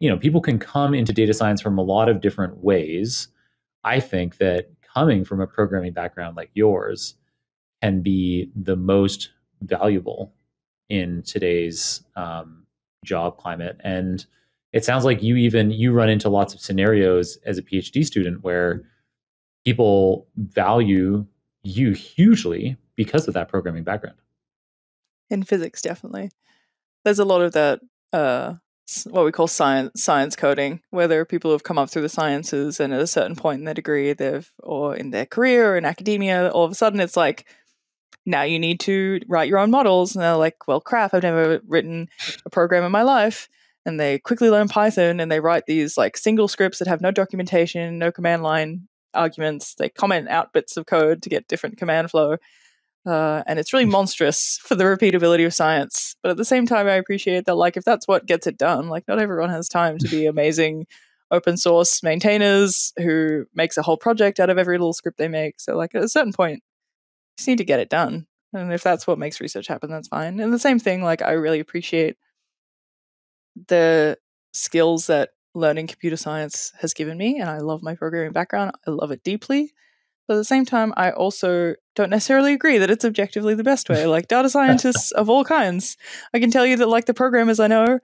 you know, people can come into data science from a lot of different ways. I think that coming from a programming background like yours can be the most valuable in today's um, job climate. And it sounds like you even you run into lots of scenarios as a PhD student where people value you hugely because of that programming background. In physics, definitely. There's a lot of that uh, what we call science science coding, where there are people who have come up through the sciences and at a certain point in their degree, they've or in their career or in academia, all of a sudden it's like now you need to write your own models, and they're like, well, crap, I've never written a program in my life, and they quickly learn Python and they write these like single scripts that have no documentation, no command line arguments. They comment out bits of code to get different command flow. Uh, and it's really monstrous for the repeatability of science. But at the same time, I appreciate that, like, if that's what gets it done, like, not everyone has time to be amazing open source maintainers who makes a whole project out of every little script they make. So, like, at a certain point, you just need to get it done. And if that's what makes research happen, that's fine. And the same thing, like, I really appreciate the skills that learning computer science has given me. And I love my programming background, I love it deeply. But at the same time, I also don't necessarily agree that it's objectively the best way. Like data scientists of all kinds, I can tell you that like the programmers I know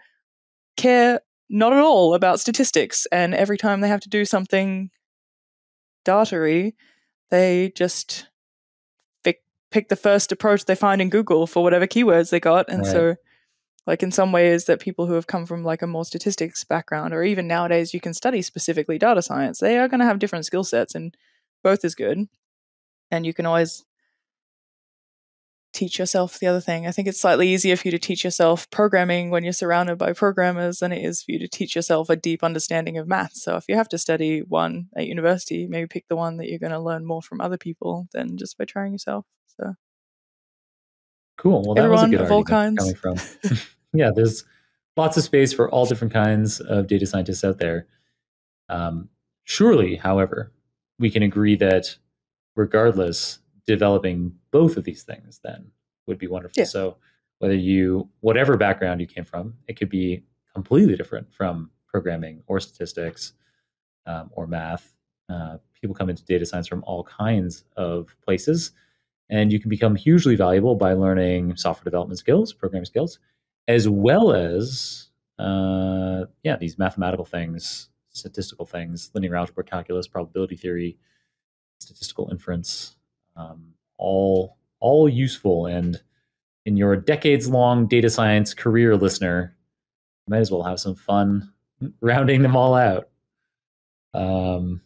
care not at all about statistics, and every time they have to do something datery, they just pick pick the first approach they find in Google for whatever keywords they got, and right. so like in some ways that people who have come from like a more statistics background or even nowadays you can study specifically data science they are going to have different skill sets and both is good. And you can always teach yourself the other thing. I think it's slightly easier for you to teach yourself programming when you're surrounded by programmers than it is for you to teach yourself a deep understanding of math. So if you have to study one at university, maybe pick the one that you're going to learn more from other people than just by trying yourself. So cool. Well, that Everyone was a good of all kinds. Coming from. yeah, there's lots of space for all different kinds of data scientists out there. Um, surely, however, we can agree that regardless, developing both of these things then would be wonderful. Yeah. So whether you whatever background you came from, it could be completely different from programming or statistics um, or math. Uh, people come into data science from all kinds of places, and you can become hugely valuable by learning software development skills, programming skills, as well as uh, yeah, these mathematical things statistical things, linear algebra, calculus, probability theory, statistical inference, um, all all useful. And in your decades long data science career, listener, might as well have some fun rounding them all out. Um,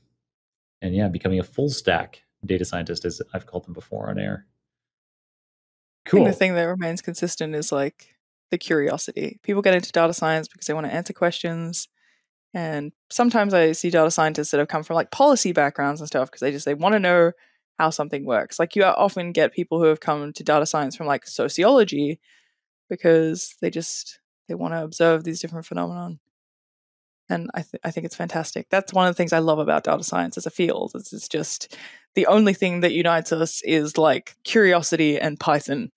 and yeah, becoming a full stack data scientist, as I've called them before on air. Cool. the thing that remains consistent is like the curiosity. People get into data science because they want to answer questions and sometimes I see data scientists that have come from like policy backgrounds and stuff because they just they want to know how something works. Like you often get people who have come to data science from like sociology because they just they want to observe these different phenomenon. And I th- I think it's fantastic. That's one of the things I love about data science as a field. It's, it's just the only thing that unites us is like curiosity and Python.